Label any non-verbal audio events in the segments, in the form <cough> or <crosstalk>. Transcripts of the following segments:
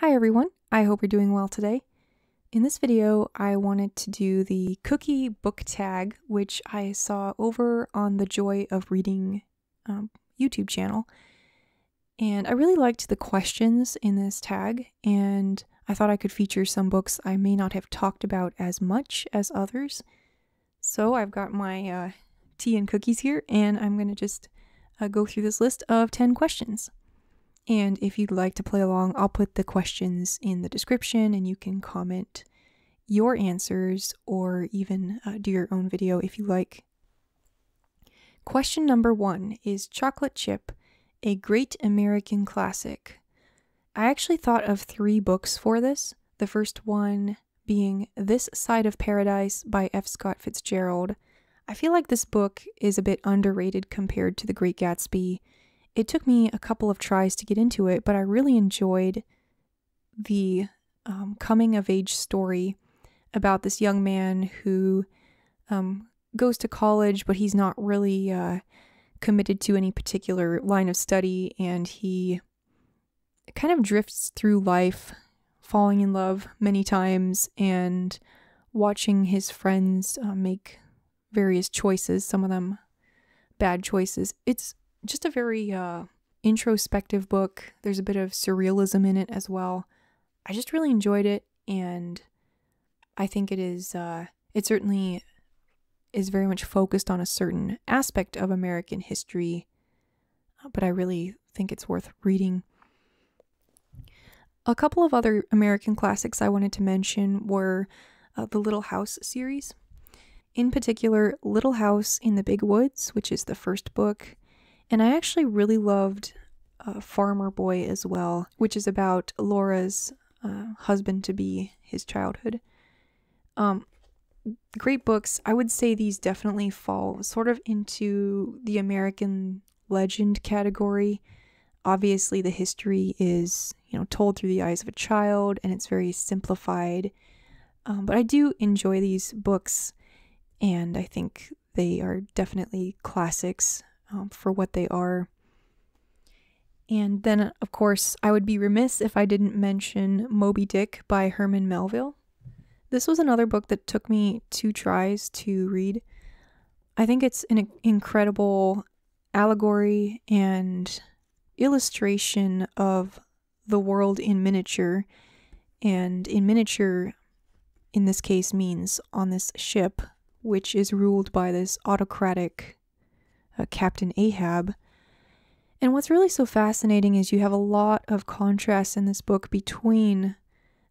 Hi everyone, I hope you're doing well today. In this video, I wanted to do the cookie book tag, which I saw over on the Joy of Reading um, YouTube channel. And I really liked the questions in this tag, and I thought I could feature some books I may not have talked about as much as others. So I've got my uh, tea and cookies here, and I'm going to just uh, go through this list of 10 questions. And if you'd like to play along, I'll put the questions in the description and you can comment your answers or even uh, do your own video if you like. Question number one Is Chocolate Chip a great American classic? I actually thought of three books for this. The first one being This Side of Paradise by F. Scott Fitzgerald. I feel like this book is a bit underrated compared to The Great Gatsby it took me a couple of tries to get into it, but I really enjoyed the um, coming of age story about this young man who um, goes to college, but he's not really uh, committed to any particular line of study, and he kind of drifts through life, falling in love many times, and watching his friends uh, make various choices, some of them bad choices. It's just a very uh, introspective book. There's a bit of surrealism in it as well. I just really enjoyed it, and I think it is. Uh, it certainly is very much focused on a certain aspect of American history, but I really think it's worth reading. A couple of other American classics I wanted to mention were uh, the Little House series. In particular, Little House in the Big Woods, which is the first book, and I actually really loved uh, Farmer Boy as well, which is about Laura's uh, husband to be, his childhood. Um, great books. I would say these definitely fall sort of into the American legend category. Obviously, the history is, you know, told through the eyes of a child and it's very simplified. Um, but I do enjoy these books and I think they are definitely classics um, for what they are. And then, of course, I would be remiss if I didn't mention Moby Dick by Herman Melville. This was another book that took me two tries to read. I think it's an incredible allegory and illustration of the world in miniature. And in miniature, in this case, means on this ship, which is ruled by this autocratic uh, Captain Ahab. And what's really so fascinating is you have a lot of contrast in this book between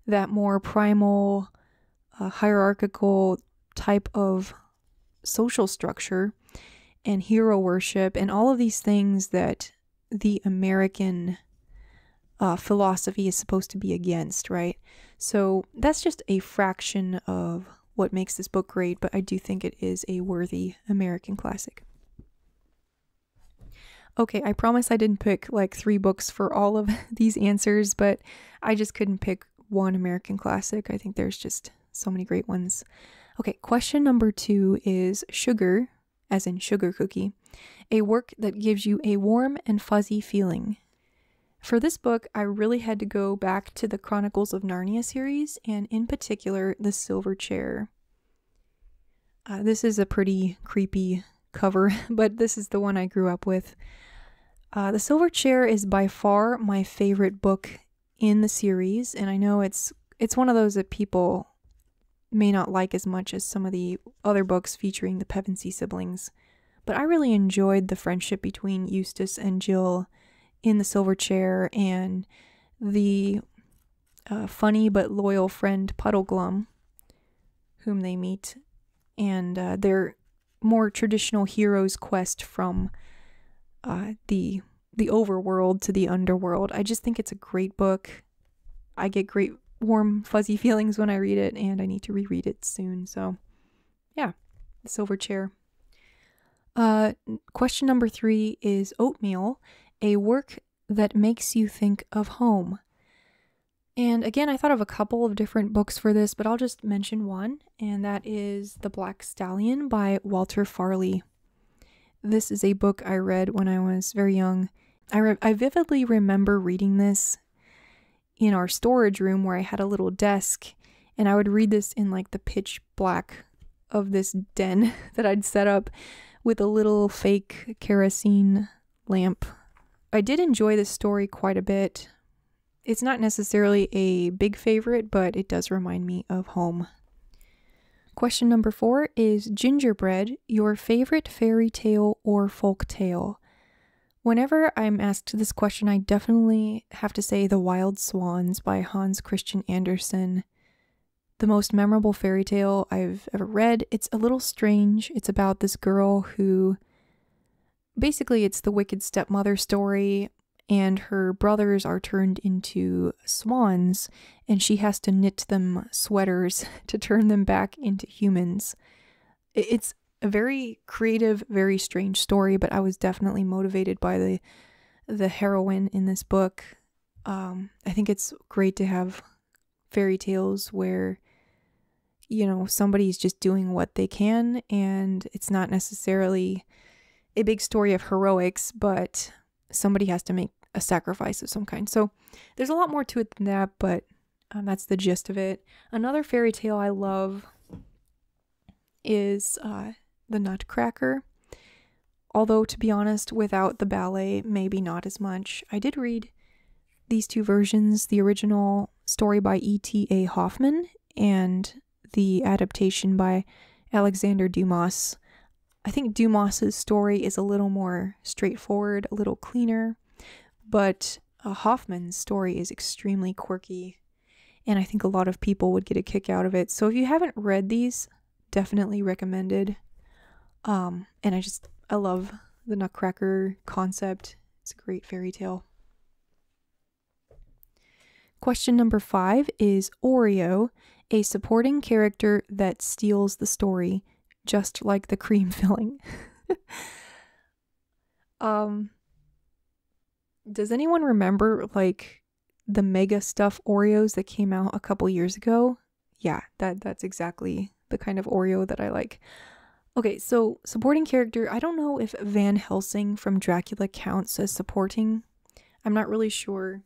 that more primal, uh, hierarchical type of social structure and hero worship and all of these things that the American uh, philosophy is supposed to be against, right? So that's just a fraction of what makes this book great, but I do think it is a worthy American classic. Okay, I promise I didn't pick like three books for all of <laughs> these answers, but I just couldn't pick one American classic. I think there's just so many great ones. Okay, question number two is Sugar, as in sugar cookie, a work that gives you a warm and fuzzy feeling. For this book, I really had to go back to the Chronicles of Narnia series, and in particular, The Silver Chair. Uh, this is a pretty creepy cover, <laughs> but this is the one I grew up with. Uh, the Silver Chair is by far my favorite book in the series, and I know it's it's one of those that people may not like as much as some of the other books featuring the Pevensie siblings. But I really enjoyed the friendship between Eustace and Jill in the Silver Chair and the uh, funny but loyal friend Puddleglum, whom they meet, and uh, their more traditional hero's quest from uh, the the overworld to the underworld. I just think it's a great book. I get great warm fuzzy <laughs> feelings when I read it, and I need to reread it soon. So, yeah, the Silver Chair. Uh, question number three is Oatmeal, a work that makes you think of home. And again, I thought of a couple of different books for this, but I'll just mention one, and that is The Black Stallion by Walter Farley. This is a book I read when I was very young. I, re- I vividly remember reading this in our storage room where I had a little desk and I would read this in like the pitch black of this den <laughs> that I'd set up with a little fake kerosene lamp. I did enjoy this story quite a bit. It's not necessarily a big favorite, but it does remind me of home. Question number four is Gingerbread your favorite fairy tale or folk tale? Whenever I'm asked this question, I definitely have to say The Wild Swans by Hans Christian Andersen. The most memorable fairy tale I've ever read. It's a little strange. It's about this girl who basically it's the wicked stepmother story and her brothers are turned into swans and she has to knit them sweaters <laughs> to turn them back into humans. It's a very creative, very strange story, but I was definitely motivated by the the heroine in this book. Um, I think it's great to have fairy tales where you know somebody's just doing what they can and it's not necessarily a big story of heroics, but somebody has to make a sacrifice of some kind. So there's a lot more to it than that, but um, that's the gist of it. Another fairy tale I love is uh, The Nutcracker. Although, to be honest, without the ballet, maybe not as much. I did read these two versions the original story by E.T.A. Hoffmann and the adaptation by Alexander Dumas. I think Dumas's story is a little more straightforward, a little cleaner, but uh, Hoffmann's story is extremely quirky, and I think a lot of people would get a kick out of it. So if you haven't read these, definitely recommended. Um, and I just I love the Nutcracker concept. It's a great fairy tale. Question number five is Oreo, a supporting character that steals the story, just like the cream <laughs> filling. um, does anyone remember like the mega stuff Oreos that came out a couple years ago? Yeah, that that's exactly the kind of Oreo that I like. Okay, so supporting character, I don't know if Van Helsing from Dracula counts as supporting. I'm not really sure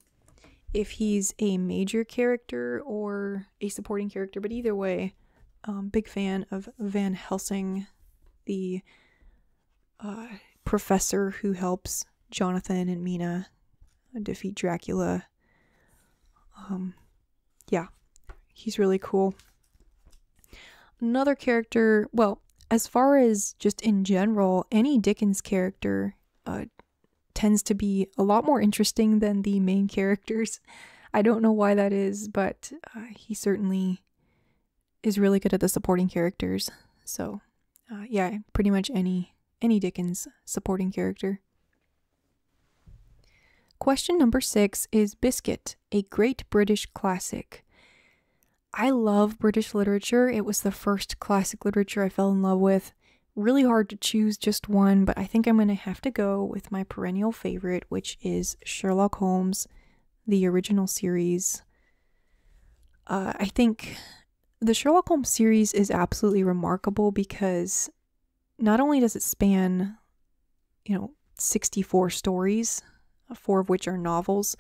if he's a major character or a supporting character, but either way, um, big fan of Van Helsing, the uh, professor who helps Jonathan and Mina defeat Dracula. Um, yeah, he's really cool. Another character, well, as far as just in general, any Dickens character uh, tends to be a lot more interesting than the main characters. <laughs> I don't know why that is, but uh, he certainly is really good at the supporting characters. So, uh, yeah, pretty much any any Dickens supporting character. Question number six is Biscuit, a great British classic. I love British literature. It was the first classic literature I fell in love with. Really hard to choose just one, but I think I'm going to have to go with my perennial favorite, which is Sherlock Holmes, the original series. Uh, I think the Sherlock Holmes series is absolutely remarkable because not only does it span, you know, 64 stories, four of which are novels,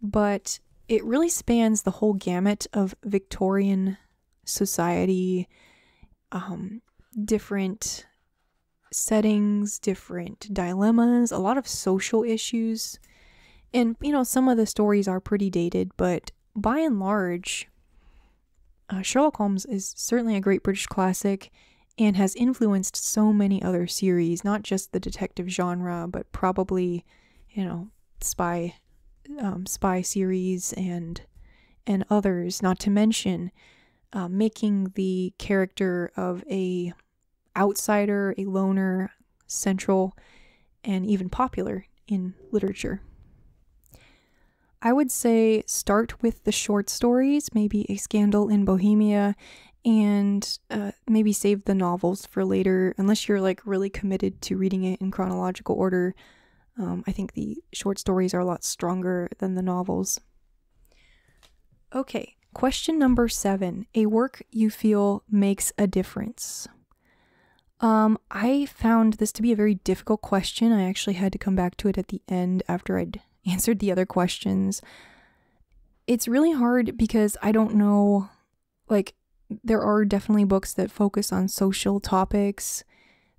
but it really spans the whole gamut of Victorian society, um, different settings, different dilemmas, a lot of social issues. And, you know, some of the stories are pretty dated, but by and large, uh, Sherlock Holmes is certainly a great British classic and has influenced so many other series, not just the detective genre, but probably, you know, spy um, spy series and and others, not to mention uh, making the character of a outsider, a loner, central, and even popular in literature. I would say start with the short stories, maybe A Scandal in Bohemia, and uh, maybe save the novels for later, unless you're like really committed to reading it in chronological order. Um, I think the short stories are a lot stronger than the novels. Okay, question number seven a work you feel makes a difference. Um, I found this to be a very difficult question. I actually had to come back to it at the end after I'd <laughs> answered the other questions. it's really hard because I don't know, like, there are definitely books that focus on social topics.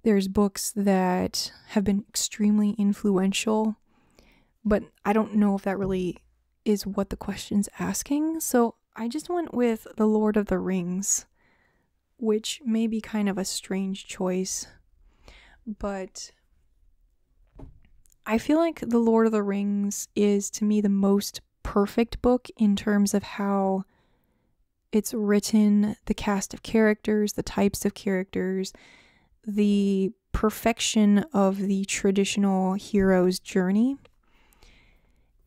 There's books that have been extremely influential, but I don't know if that really is what the question's asking. So I just went with The Lord of the Rings, which may be kind of a strange choice, but I feel like The Lord of the Rings is to me the most perfect book in terms of how it's written, the cast of characters, the types of characters, the perfection of the traditional hero's journey.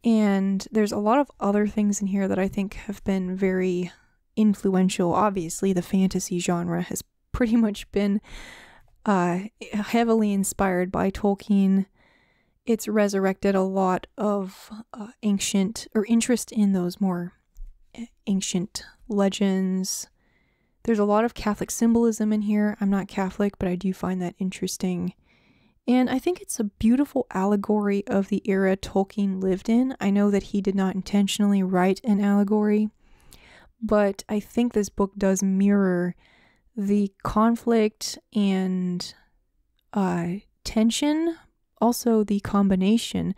And there's a lot of other things in here that I think have been very influential. Obviously, the fantasy genre has pretty much been uh, heavily inspired by Tolkien it's resurrected a lot of uh, ancient or interest in those more eh, ancient legends. There's a lot of Catholic symbolism in here. I'm not Catholic, but I do find that interesting. And I think it's a beautiful allegory of the era Tolkien lived in. I know that he did not intentionally write an allegory, but I think this book does mirror the conflict and uh, tension also the combination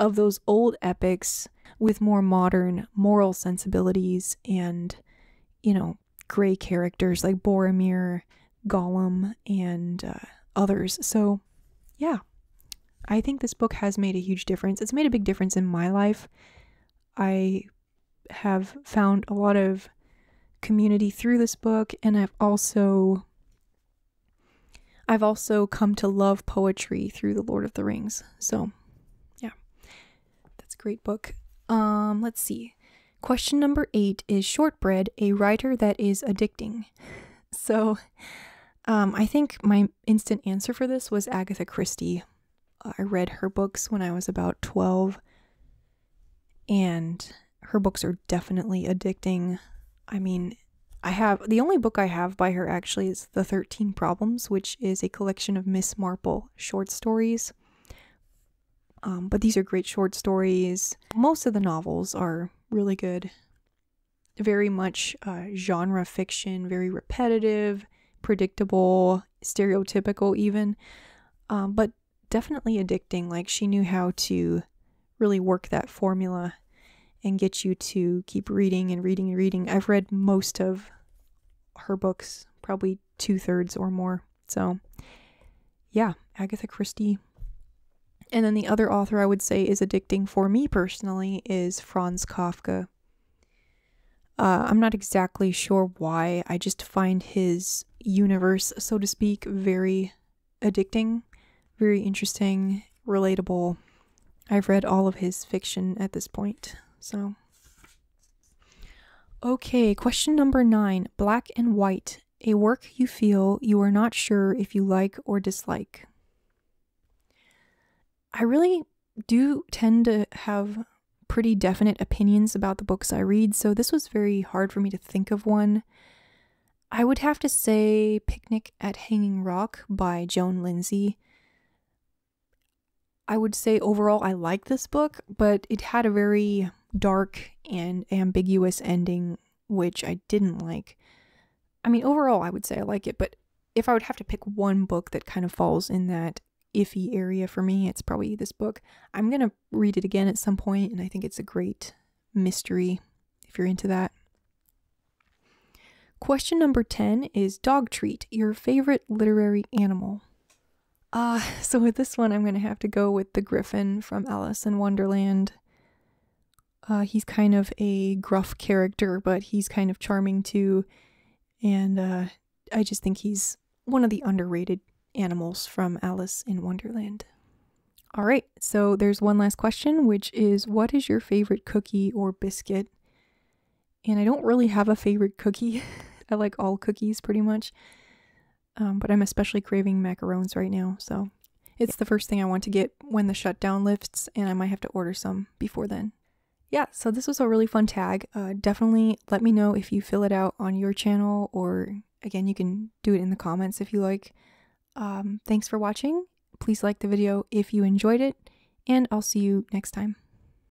of those old epics with more modern moral sensibilities and, you know, gray characters like Boromir, Gollum, and uh, others. So, yeah, I think this book has made a huge difference. It's made a big difference in my life. I have found a lot of community through this book, and I've also I've also come to love poetry through The Lord of the Rings. So, yeah, that's a great book. Um, let's see. Question number eight is Shortbread, a writer that is addicting. <laughs> So, um, I think my instant answer for this was Agatha Christie. I read her books when I was about 12, and her books are definitely addicting. I mean, I have the only book I have by her actually is The 13 Problems, which is a collection of Miss Marple short stories. Um, but these are great short stories. Most of the novels are really good. Very much uh, genre fiction, very repetitive, predictable, stereotypical, even. Um, but definitely addicting. Like she knew how to really work that formula and get you to keep reading and reading and reading. I've read most of her books, probably two thirds or more. So, yeah, Agatha Christie. And then the other author I would say is addicting for me personally is Franz Kafka. Uh, I'm not exactly sure why. I just find his universe, so to speak, very addicting, very interesting, relatable. I've read all of his fiction at this point, so Okay, question number nine Black and White, a work you feel you are not sure if you like or dislike. I really do tend to have pretty definite opinions about the books I read, so this was very hard for me to think of one. I would have to say Picnic at Hanging Rock by Joan Lindsay. I would say overall I like this book, but it had a very dark and ambiguous ending, which I didn't like. I mean, overall, I would say I like it, but if I would have to pick one book that kind of falls in that iffy area for me, it's probably this book. I'm going to read it again at some point, and I think it's a great mystery if you're into that. Question number 10 is Dog Treat, your favorite literary animal. Uh, <laughs> so with this one, I'm going to have to go with the griffin from Alice in Wonderland. Uh, he's kind of a gruff character, but he's kind of charming too. And uh, I just think he's one of the underrated animals from Alice in Wonderland. All right, so there's one last question, which is what is your favorite cookie or biscuit? And I don't really have a favorite cookie. <laughs> I like all cookies pretty much. Um, but I'm especially craving macarons right now, so it's the first thing I want to get when the shutdown lifts, and I might have to order some before then yeah, so this was a really fun tag. Uh, definitely let me know if you fill it out on your channel, or again, you can do it in the comments if you like. Um, thanks for watching. Please like the video if you enjoyed it, and I'll see you next time.